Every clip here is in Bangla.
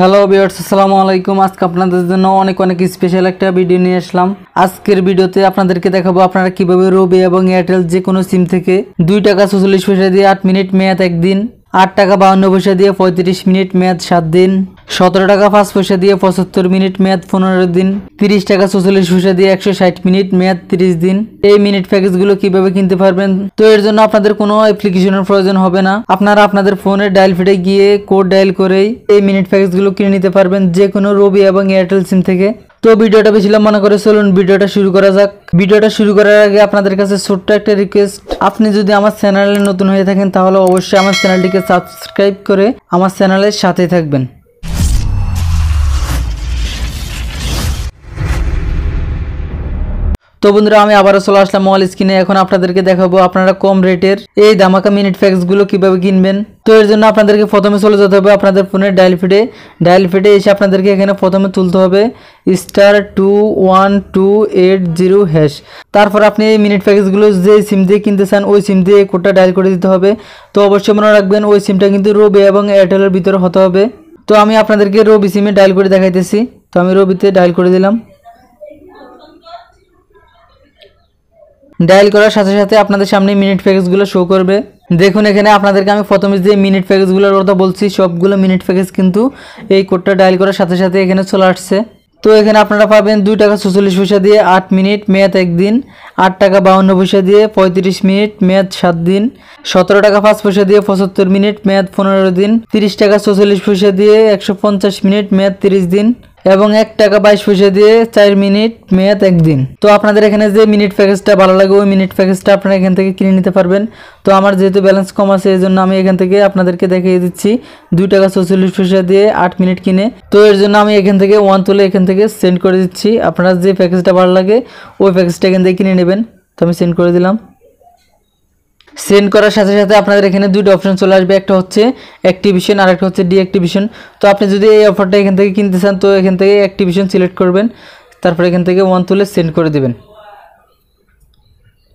হ্যালো বিয়ার্স আসসালামু আলাইকুম। আজকে আপনাদের জন্য অনেক অনেক স্পেশাল একটা ভিডিও নিয়ে আসলাম। আজকের ভিডিওতে আপনাদেরকে দেখাবো আপনারা কীভাবে রবি এবং এয়ারটেল যে কোনো সিম থেকে দুই টাকা চল্লিশ পয়সা দিয়ে আট মিনিট মেয়াদ একদিন, আট টাকা বাহান্ন পয়সা দিয়ে পঁয়ত্রিশ মিনিট মেয়াদ সাত দিন সতেরো টাকা পাঁচ পয়সা দিয়ে পঁচাত্তর মিনিট মেয়াদ পনেরো দিন, তিরিশ টাকা চল্লিশ পয়সা দিয়ে একশো ষাট মিনিট মেয়াদ তিরিশ দিন। এই মিনিট প্যাকেজগুলো কীভাবে কিনতে পারবেন? তো এর জন্য আপনাদের কোনো অ্যাপ্লিকেশনের প্রয়োজন হবে না। আপনারা আপনাদের ফোনের ডায়াল ফিটে গিয়ে কোড ডায়াল করেই এই মিনিট প্যাকেজগুলো কিনে নিতে পারবেন যে কোনো রবি এবং এয়ারটেল সিম থেকে। তো ভিডিওটা বেশি লম্বা না করে চলুন ভিডিওটা শুরু করা যাক। ভিডিওটা শুরু করার আগে আপনাদের কাছে ছোট্ট একটা রিকোয়েস্ট আপনি যদি আমার চ্যানেলে নতুন হয়ে থাকেন তাহলে অবশ্যই আমার চ্যানেলটিকে সাবস্ক্রাইব করে আমার চ্যানেলের সাথেই থাকবেন। তো বন্ধুরা, আমি আবারও চলে আসলাম মোবাইল স্ক্রিনে এখন আপনাদেরকে দেখাবো আপনারা কম রেটের এই দামাকা মিনিটগুলো কীভাবে কিনবেন। তো এর জন্য আপনাদেরকে প্রথমে চলে যেতে হবে আপনাদের ফোনের ডায়াল ফিডে ডায়াল ফিডে এসে আপনাদেরকে এখানে প্রথমে তুলতে হবে star two one two eight zero hash তারপর আপনি এই মিনিট প্যাকেজগুলো যে সিম দিয়ে কিনতে চান, ওই সিম দিয়ে কোডটা ডায়াল করে দিতে হবে। তো অবশ্যই মনে রাখবেন, ওই সিমটা কিন্তু রবি এবং এয়ারটেলের ভিতরে হতে হবে। তো আমি আপনাদেরকে রবি সিমে ডায়াল করে দেখাইতেছি। তো আমি রবিতে ডায়াল করে দিলাম। ডায়াল করার সাথে সাথে আপনাদের সামনে মিনিট প্যাকেজগুলো শো করবে। দেখুন এখানে আপনাদেরকে আমি প্রথমে যে মিনিট প্যাকেজগুলোর কথা বলছি, সবগুলো মিনিট প্যাকেজ কিন্তু এই কোডটা ডায়াল করার সাথে সাথে এখানে চলে আসছে। তো এখানে আপনারা পাবেন দুই টাকা চল্লিশ পয়সা দিয়ে আট মিনিট, মেয়াদ একদিন আট টাকা বাউন্ন পয়সা দিয়ে পঁয়ত্রিশ মিনিট, মেয়াদ সাত দিন। সতেরো টাকা পাঁচ পয়সা দিয়ে পঁচাত্তর মিনিট, মেয়াদ পনেরো দিন। তিরিশ টাকা চল্লিশ পয়সা দিয়ে একশো পঞ্চাশ মিনিট, মেয়াদ তিরিশ দিন। এবং এক টাকা বাইশ পয়সা দিয়ে চার মিনিট মেয়াদ একদিন। তো আপনাদের এখানে যে মিনিট প্যাকেজটা ভালো লাগে, ওই মিনিট প্যাকেজটা আপনারা এখান থেকে কিনে নিতে পারবেন। তো আমার যেহেতু ব্যালেন্স কম আছে, এই জন্য আমি এখান থেকে আপনাদেরকে দেখিয়ে দিচ্ছি। দুই টাকা চৌচল্লিশ পয়সা দিয়ে আট মিনিট কিনে। তো এর জন্য আমি এখান থেকে ওয়ান তুলে এখান থেকে সেন্ড করে দিচ্ছি। আপনার যে প্যাকেজটা ভালো লাগে, ওই প্যাকেজটা এখান থেকে কিনে নেবেন। তো আমি সেন্ড করে দিলাম। সেন্ড করার সাথে সাথে আপনাদের এখানে দুটো অপশন চলে আসবে। একটা হচ্ছে অ্যাক্টিভিশন আর একটা হচ্ছে ডিঅ্যাক্টিভিশন তো আপনি যদি এই অফারটা এখান থেকে কিনতে চান, তো এখান থেকে অ্যাক্টিভিশন সিলেক্ট করবেন। তারপর এখান থেকে ওয়ান তুলে সেন্ড করে দেবেন।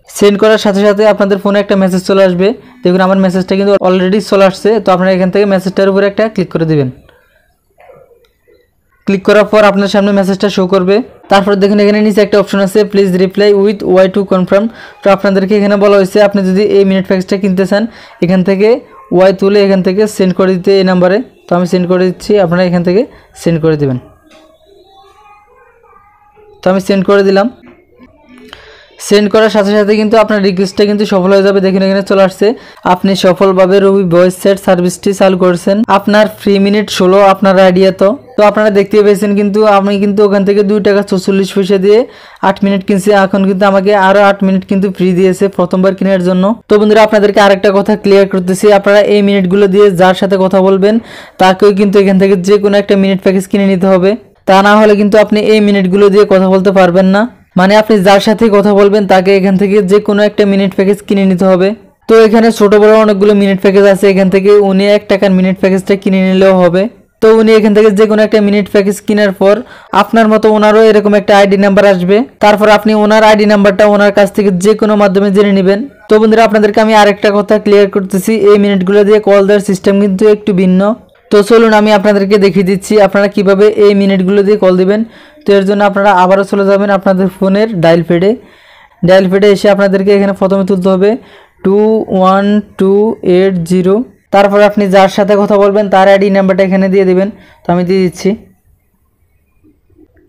সেন্ড করার সাথে সাথে আপনাদের ফোনে একটা মেসেজ চলে আসবে। দেখুন, আমার মেসেজটা কিন্তু অলরেডি চলে আসছে। তো আপনারা এখান থেকে মেসেজটার উপরে একটা ক্লিক করে দিবেন। ক্লিক করার পর আপনার সামনে মেসেজটা শো করবে। তারপর দেখুন, এখানে নিচে একটা অপশন আছে please reply with Y to confirm তো আপনাদেরকে এখানে বলা হয়েছে, আপনি যদি এই মিনিট প্যাকেজটা কিনতে চান, এখান থেকে ওয়াই তুলে এখান থেকে সেন্ড করে দিতে এই নাম্বারে তো আমি সেন্ড করে দিচ্ছি, আপনারা এখান থেকে সেন্ড করে দেবেন। তো আমি সেন্ড করে দিলাম। সেন্ড করার সাথে সাথে কিন্তু আপনার রিকোয়েস্টটা কিন্তু সফল হয়ে যাবে। দেখুন, এখানে চলে আসছে। আপনি সফলভাবে রবি ভয়েস সেট সার্ভিসটি চালু করেছেন। আপনার ফ্রি মিনিট ষোলো, আপনার আইডিয়া তো তো আপনারা দেখতে পেয়েছেন কিন্তু, আমি কিন্তু ওখান থেকে দুই টাকা চৌচল্লিশ পয়সা দিয়ে আট মিনিট কিনছি। এখন কিন্তু আমাকে আরও আট মিনিট কিন্তু ফ্রি দিয়েছে প্রথমবার কেনার জন্য। তো বন্ধুরা, আপনাদেরকে আরেকটা কথা ক্লিয়ার করতেছি। আপনারা এই মিনিটগুলো দিয়ে যার সাথে কথা বলবেন, তাকেও কিন্তু এখান থেকে যে কোনো একটা মিনিট প্যাকেজ কিনে নিতে হবে। তা না হলে কিন্তু আপনি এই মিনিটগুলো দিয়ে কথা বলতে পারবেন না। মানে আপনি যার সাথে কথা বলবেন, তাকে এখান থেকে যে কোনো একটা মিনিট প্যাকেজ কিনে নিতে হবে। তো এখানে ছোট বড় অনেকগুলো মিনিট প্যাকেজ আছে, এখান থেকে উনি এক টাকার মিনিট প্যাকেজটা কিনে নিলেও হবে। তো উনি এখান থেকে যে কোনো একটা মিনিট প্যাকেজ কেনার পর আপনার মতো ওনারও এরকম একটা আইডি নাম্বার আসবে। তারপর আপনি ওনার আইডি নাম্বারটা ওনার কাছ থেকে যে কোনো মাধ্যমে জেনে নেবেন। তো বন্ধুরা, আপনাদেরকে আমি আরেকটা কথা ক্লিয়ার করতেছি, এই মিনিটগুলো দিয়ে কল দেওয়ার সিস্টেম কিন্তু একটু ভিন্ন। তো চলুন আমি আপনাদেরকে দেখিয়ে দিচ্ছি আপনারা কীভাবে এই মিনিটগুলো দিয়ে কল দিবেন। তো এর জন্য আপনারা আবারও চলে যাবেন আপনাদের ফোনের ডায়াল পেডে ডায়াল পেডে এসে আপনাদেরকে এখানে প্রথমে তুলতে হবে two one two eight zero তারপর আপনি যার সাথে কথা বলবেন তার আইডি নাম্বারটা এখানে দিয়ে দেবেন। তো আমি দিয়ে দিচ্ছি।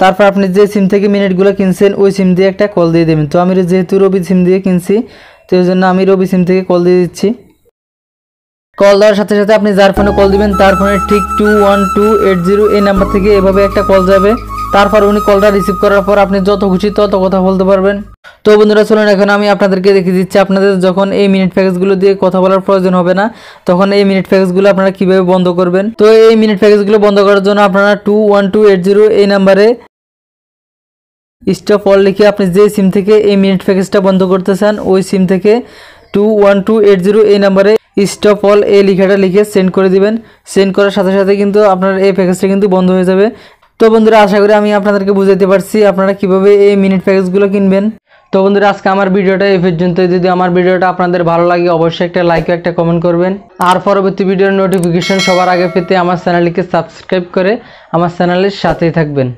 তারপর আপনি যে সিম থেকে মিনিটগুলো কিনছেন ওই সিম দিয়ে একটা কল দিয়ে দেবেন। তো আমি যেহেতু রবি সিম দিয়ে কিনছি, তো জন্য আমি রবি সিম থেকে কল দিয়ে দিচ্ছি। কল দেওয়ার সাথে সাথে আপনি যার ফোনে কল দিবেন, তার ফোনে ঠিক two one two eight zero এই নাম্বার থেকে এভাবে একটা কল যাবে। তারপর উনি কলটা রিসিভ করার পর আপনি যত খুশি তত কথা বলতে পারবেন। তো বন্ধুরা, চলুন এখন আমি আপনাদেরকে দেখিয়ে দিচ্ছি, আপনাদের যখন এই মিনিট প্যাকেজগুলো দিয়ে কথা বলার প্রয়োজন হবে না, তখন এই মিনিট প্যাকেজগুলো আপনারা কীভাবে বন্ধ করবেন? তো এই মিনিট প্যাকেজগুলো বন্ধ করার জন্য আপনারা two one two eight zero এই নাম্বারে স্টপ অল লিখে আপনি যে সিম থেকে এই মিনিট প্যাকেজটা বন্ধ করতে চান, ওই সিম থেকে two one two eight zero এই নাম্বারে স্টপ অল এই লেখাটা লিখে সেন্ড করে দিবেন। সেন্ড করার সাথে সাথে কিন্তু আপনার এই প্যাকেজটা কিন্তু বন্ধ হয়ে যাবে। তো বন্ধুরা, আশা করি আমি আপনাদেরকে বুঝাতে পারছি আপনারা কীভাবে এই মিনিট প্যাকেজগুলো কিনবেন। তো বন্ধুরা, আজকে আমার ভিডিওটা এই পর্যন্ত যদি আমার ভিডিওটা আপনাদের ভালো লাগে, অবশ্যই একটা লাইক একটা কমেন্ট করবেন। আর পরবর্তী ভিডিওর নোটিফিকেশন সবার আগে পেতে আমার চ্যানেলটিকে সাবস্ক্রাইব করে আমার চ্যানেলের সাথেই থাকবেন।